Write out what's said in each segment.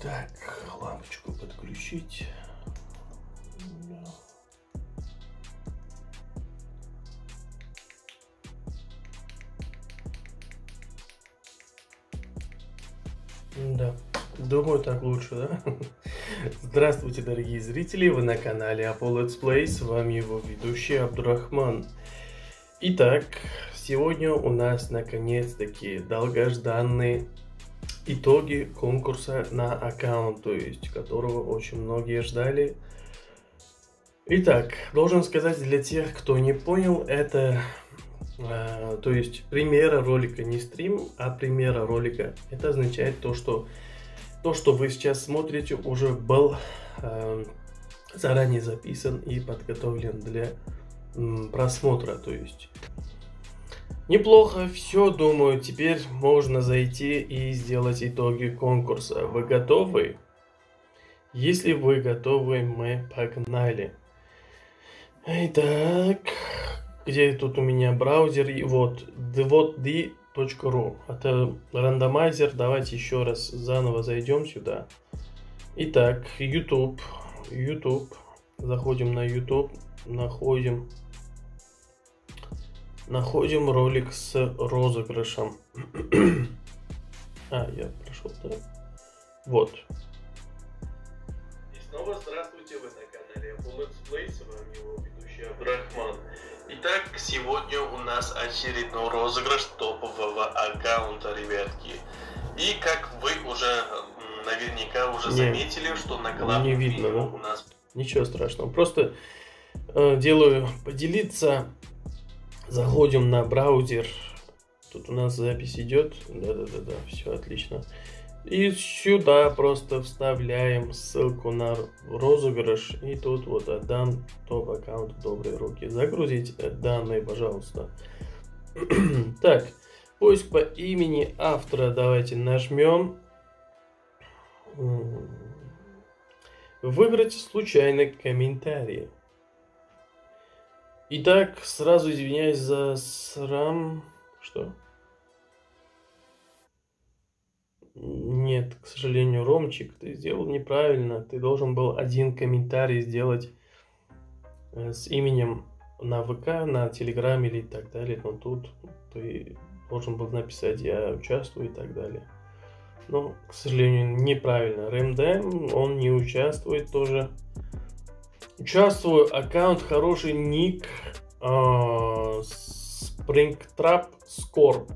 Так, лампочку подключить. Да, думаю так лучше, да? Здравствуйте, дорогие зрители, вы на канале Apple Let's Play, с вами его ведущий Абдурахман. Итак, сегодня у нас наконец-таки долгожданные итоги конкурса на аккаунт, то есть которого очень многие ждали. Итак, должен сказать для тех, кто не понял, это э, то есть примера ролика не стрим, а примера ролика. Это означает то, что то, что вы сейчас смотрите, уже был э, заранее записан и подготовлен для м, просмотра. То есть Неплохо, все, думаю, теперь можно зайти и сделать итоги конкурса. Вы готовы? Если вы готовы, мы погнали. Итак, где тут у меня браузер? И вот, вот d.ru. Это рандомайзер. Давайте еще раз заново зайдем сюда. Итак, YouTube. YouTube. Заходим на YouTube. Находим Находим ролик с розыгрышем. а, я прошел, да? Вот. И снова здравствуйте, вы на канале Let's Play, с вами его ведущий Абдрахман. Итак, сегодня у нас очередной розыгрыш топового аккаунта, ребятки. И как вы уже наверняка уже не, заметили, что на главном не видно, да? у нас... Ничего страшного, просто э, делаю поделиться Заходим на браузер. Тут у нас запись идет. Да-да-да-да, все отлично. И сюда просто вставляем ссылку на розыгрыш. И тут вот отдам топ аккаунт добрые руки. Загрузить данные, пожалуйста. так, поиск по имени автора давайте нажмем. Выбрать случайный комментарий. Итак, сразу извиняюсь за срам. Что? Нет, к сожалению, Ромчик, ты сделал неправильно. Ты должен был один комментарий сделать э, с именем на ВК, на Телеграме или так далее. Но тут ты должен был написать «Я участвую» и так далее. Но, к сожалению, неправильно. РМД, он не участвует тоже. Участвую, аккаунт хороший, ник э, Springtrap Scorp.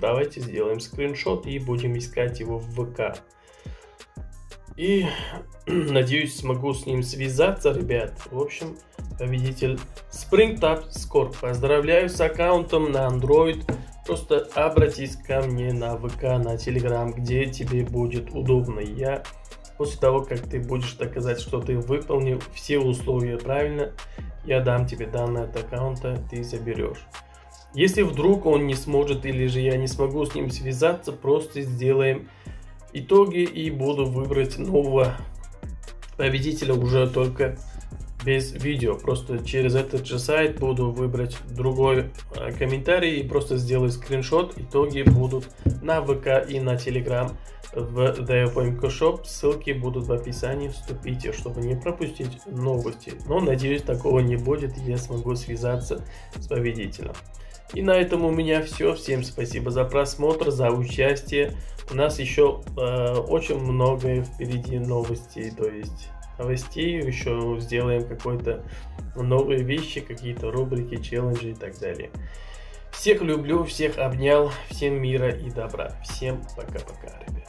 Давайте сделаем скриншот и будем искать его в ВК. И надеюсь смогу с ним связаться, ребят. В общем, победитель Springtrap Scorp. Поздравляю с аккаунтом на Android. Просто обратись ко мне на ВК, на Telegram, где тебе будет удобно. Я После того, как ты будешь доказать, что ты выполнил все условия правильно, я дам тебе данные от аккаунта, ты заберешь. Если вдруг он не сможет или же я не смогу с ним связаться, просто сделаем итоги и буду выбрать нового победителя уже только без видео. Просто через этот же сайт буду выбрать другой а, комментарий и просто сделаю скриншот. Итоги будут на ВК и на Telegram в DFMK Shop. Ссылки будут в описании. Вступите, чтобы не пропустить новости. Но надеюсь, такого не будет. Я смогу связаться с победителем. И на этом у меня все. Всем спасибо за просмотр, за участие. У нас еще э, очень многое впереди новостей. То есть новостей, еще сделаем какой-то новые вещи, какие-то рубрики, челленджи и так далее. Всех люблю, всех обнял, всем мира и добра. Всем пока-пока, ребят.